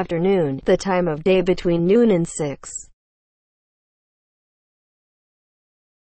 afternoon, the time of day between noon and 6.